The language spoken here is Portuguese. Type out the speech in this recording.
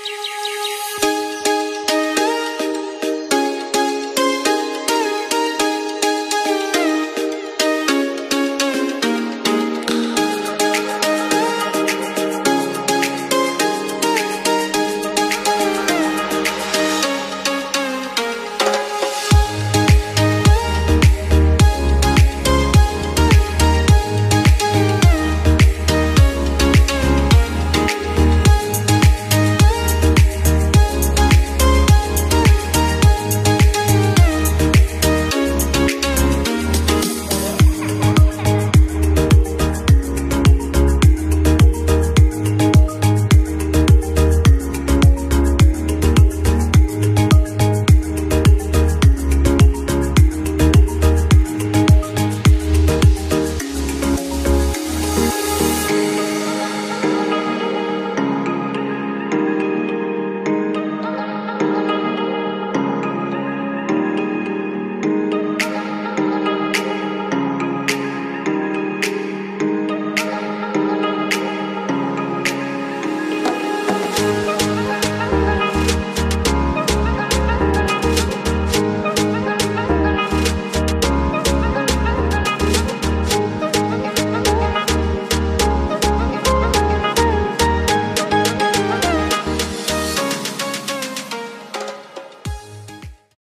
Música